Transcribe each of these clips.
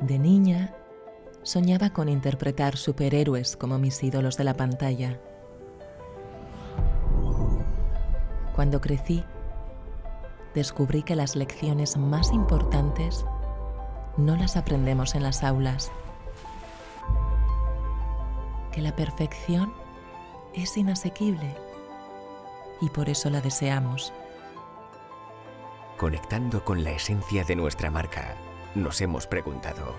De niña, soñaba con interpretar superhéroes como mis ídolos de la pantalla. Cuando crecí, descubrí que las lecciones más importantes no las aprendemos en las aulas, que la perfección es inasequible y por eso la deseamos. Conectando con la esencia de nuestra marca, nos hemos preguntado,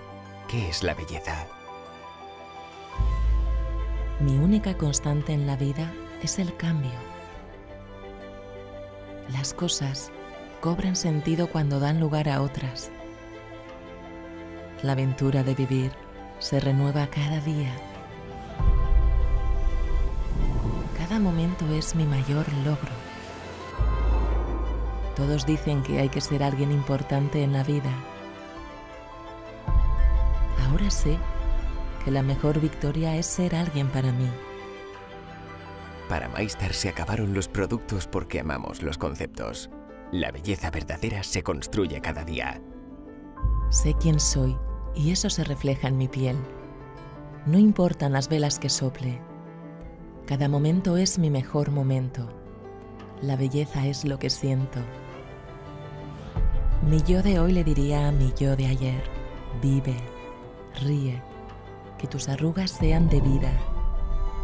¿qué es la belleza? Mi única constante en la vida es el cambio. Las cosas cobran sentido cuando dan lugar a otras. La aventura de vivir se renueva cada día. Cada momento es mi mayor logro. Todos dicen que hay que ser alguien importante en la vida. Ahora sé que la mejor victoria es ser alguien para mí. Para Maistar se acabaron los productos porque amamos los conceptos. La belleza verdadera se construye cada día. Sé quién soy y eso se refleja en mi piel. No importan las velas que sople. Cada momento es mi mejor momento. La belleza es lo que siento. Mi yo de hoy le diría a mi yo de ayer, vive, ríe, que tus arrugas sean de vida.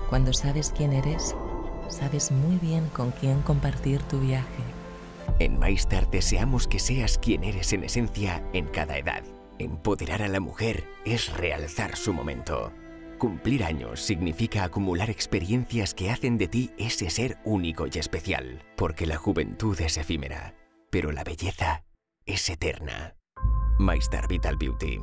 Cuando sabes quién eres, sabes muy bien con quién compartir tu viaje. En Maistar deseamos que seas quien eres en esencia en cada edad. Empoderar a la mujer es realzar su momento. Cumplir años significa acumular experiencias que hacen de ti ese ser único y especial, porque la juventud es efímera, pero la belleza es eterna. Maistar Vital Beauty